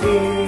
see.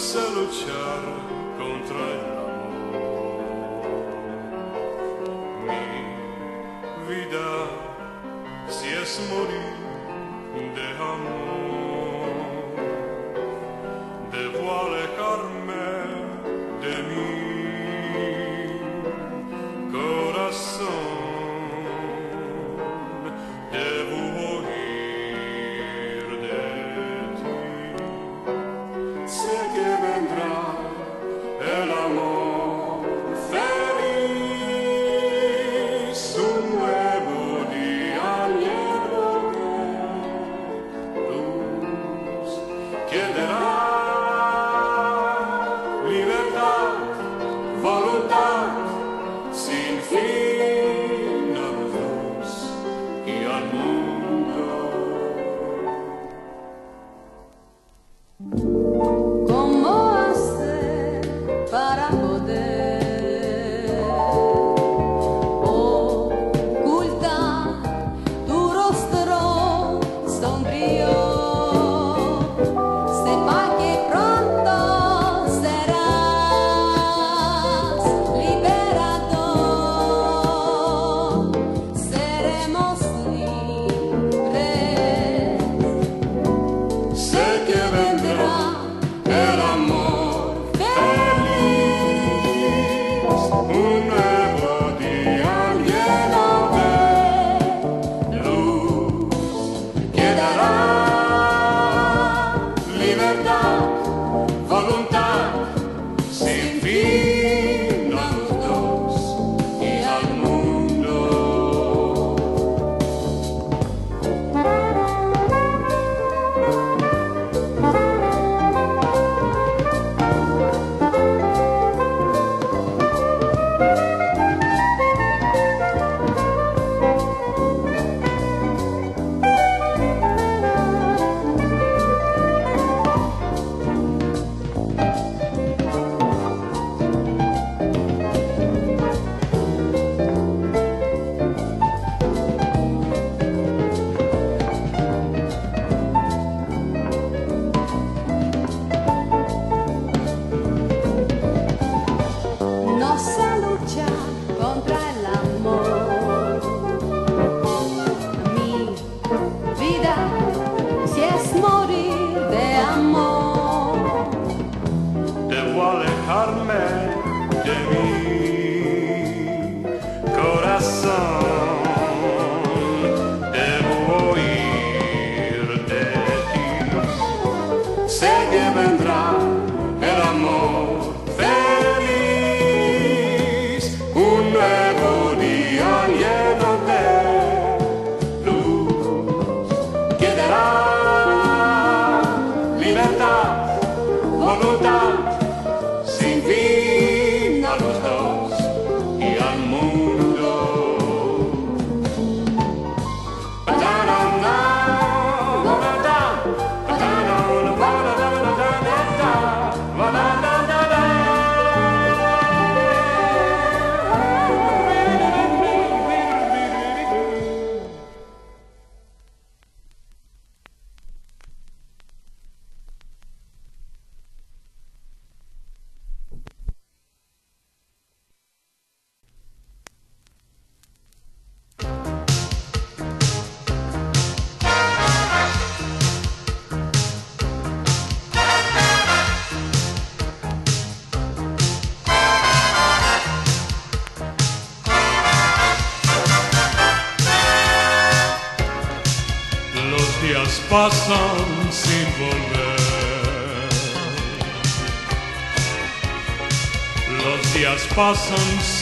possa luchar contro el amor. Mi vida, si es morir de amor.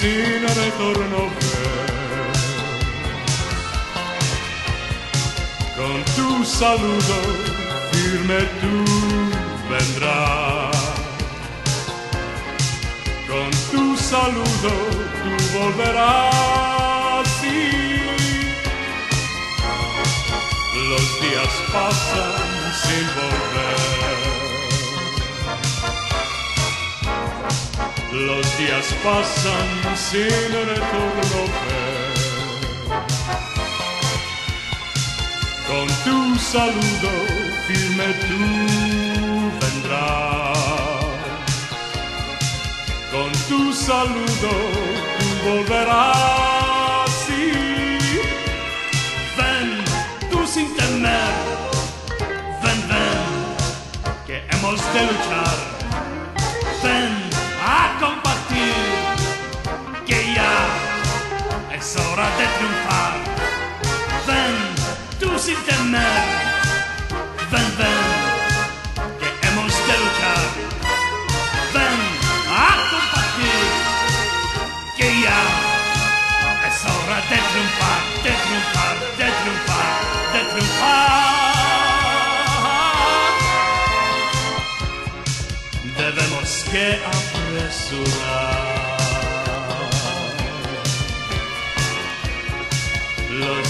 sin retorno ver. Con tu saludo firme tú vendrás. Con tu saludo tú volverás. Sí. Los días pasan sin volver. Los días pasan sin retorno. Con tu saludo firme tú vendrás. Con tu saludo tú volverás. Sí. Ven, tú sin temer. Ven, ven, que hemos de luchar. Ven. és hora de triunfar. Ven, tu se temer. Ven, ven, que hemos de lutar. Ven a compartir, que é? És hora de triunfar, de triunfar, de triunfar, de triunfar. Devemos que apresurar.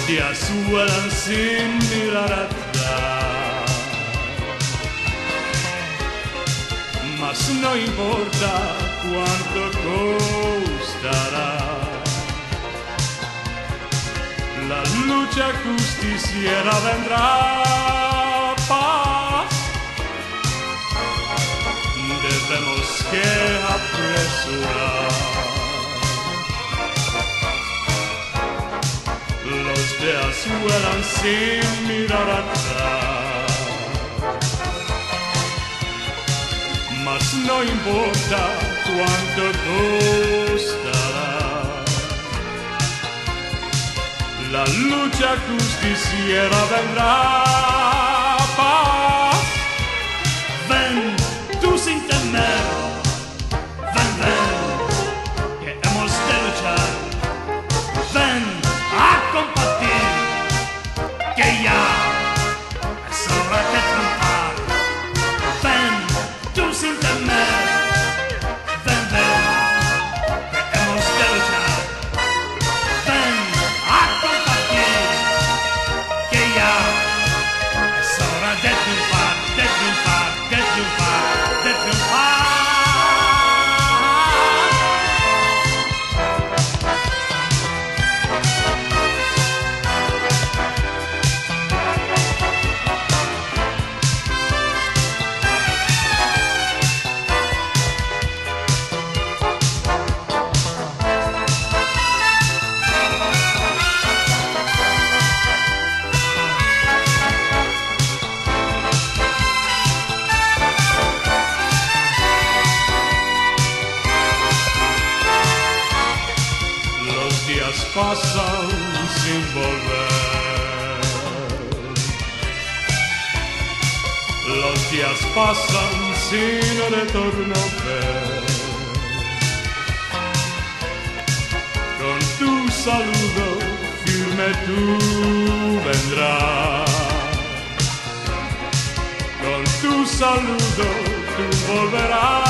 يسوع لنسمي raridad Mas no importa cuánto costará. La lucha justiciera vendrá paz. Debemos que apresurar. se asuelan sin mirar atrás. Mas no importa cuánto costará, la lucha justiciera vendrá. ansias pasan sin a te. Con tu saluto firme tu vendrás. Con tu saluto tu volverás.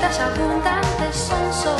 当下孤单的享受